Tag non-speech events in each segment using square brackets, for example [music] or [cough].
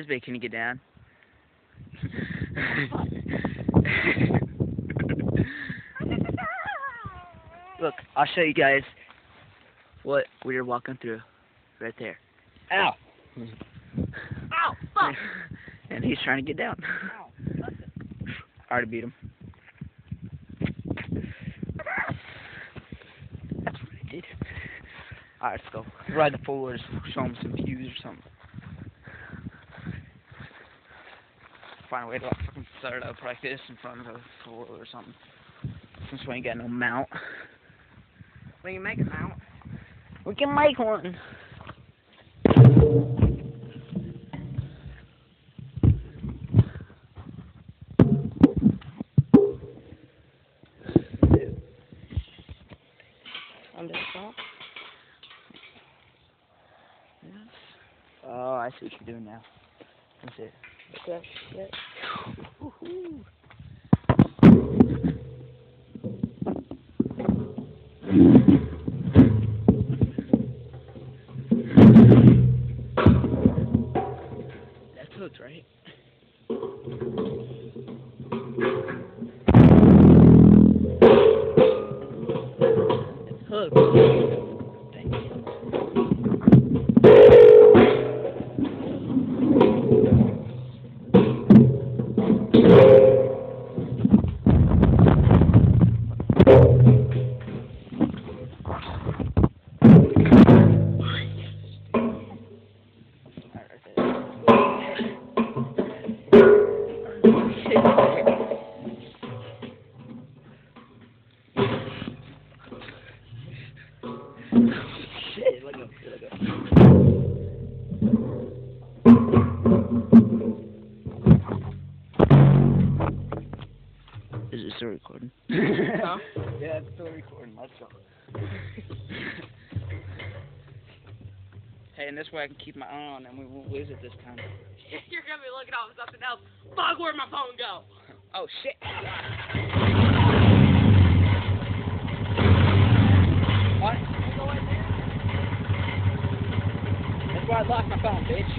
Isbay, can you get down? Look, I'll show you guys what we're walking through right there. Ow! Ow! Fuck! [laughs] and he's trying to get down. Ow! I already beat him. That's what I did. Alright, let's go. Ride the forwards, show him some views or something. Find a way to like, fucking set it up like this in front of a four or something. Since we ain't got no mount. When you make a mount. We can make one. On this top. Yes. Oh, I see what you're doing now. That's it. Yeah. Woohoo. That's hooked, right? Way I can keep my eye on and we won't lose it this time. [laughs] You're gonna be looking off something else. Fuck, where'd my phone go? [laughs] Oh shit! What? Go in there. That's why I lost my phone, bitch.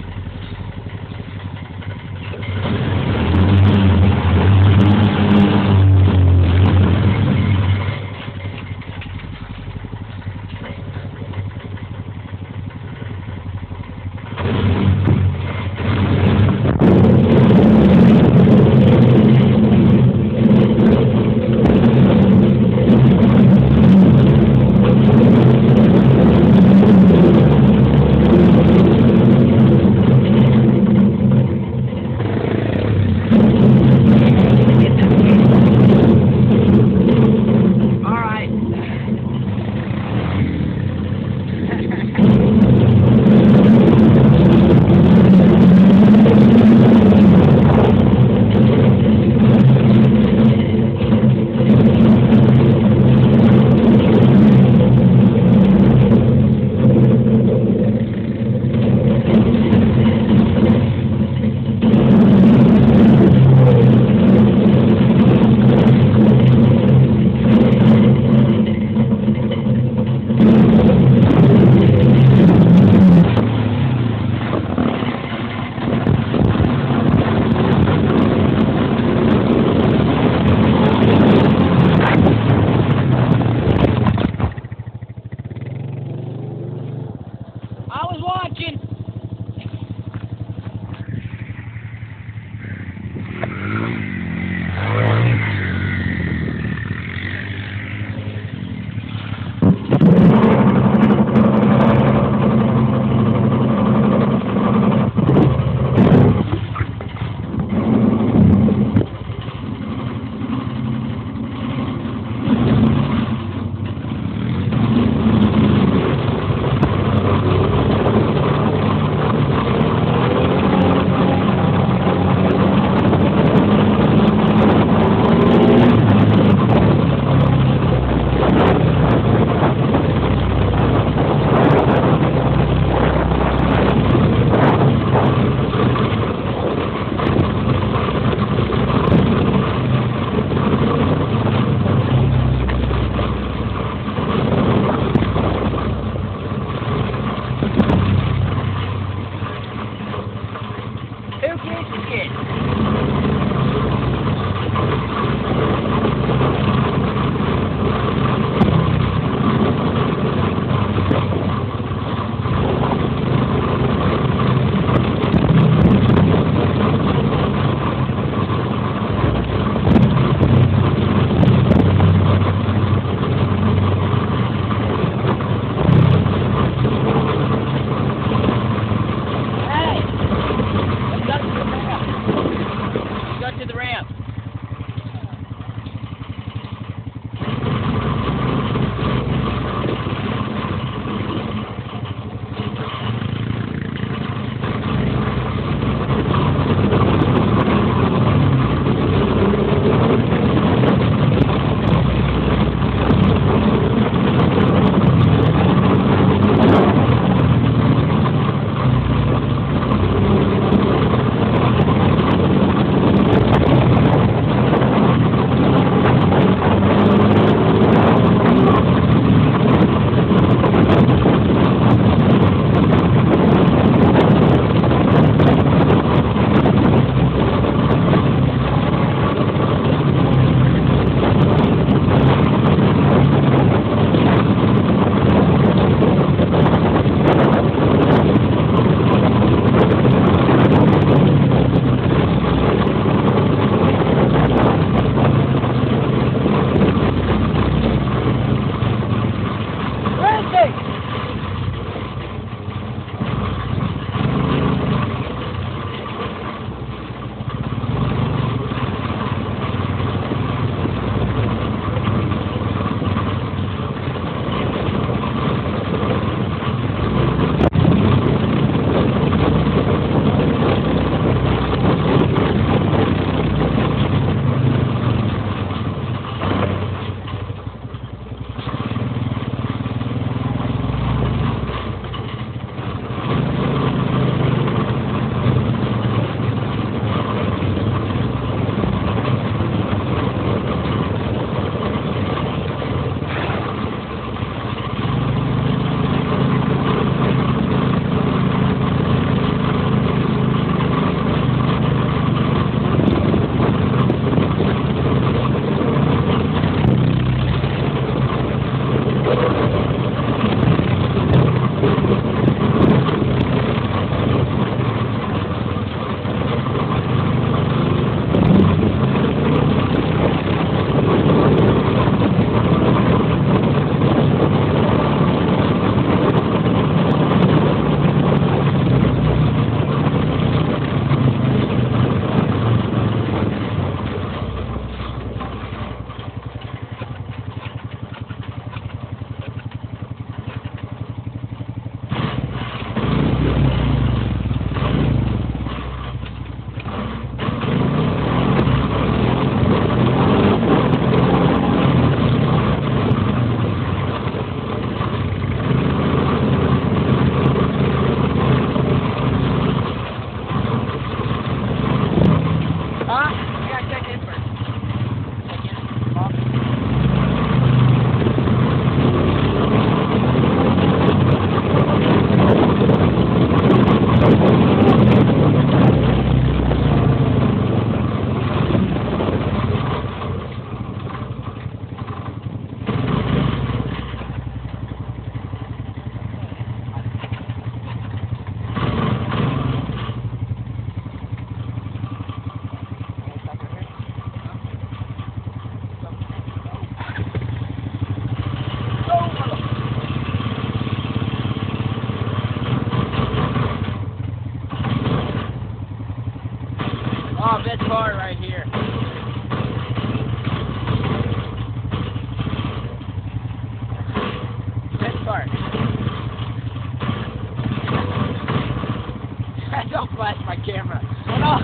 flash my camera. Oh, no.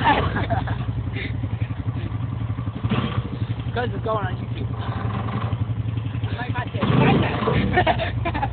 because it's going on YouTube. Like my dad. [laughs]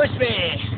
Push me.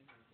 in there.